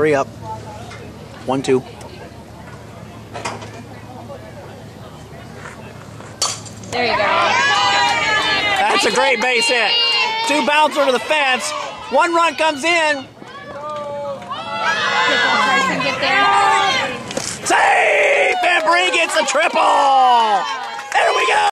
Hurry up. One, two. There you go. That's a great base hit. Two bouncer to the fence. One run comes in. Safe! And Bre gets a triple!